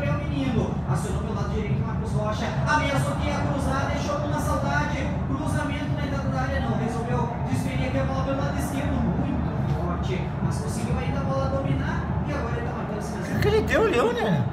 Gabriel Menino. Acionou pelo lado direito, Marcos Rocha. Ameaçou que ia cruzar, deixou uma saudade. Cruzamento na entrada da área, não. Resolveu desferir aqui a bola pelo lado esquerdo. Muito forte. Mas conseguiu ainda a bola dominar. E agora ele tá marcando esse O que ele deu, Leão, né?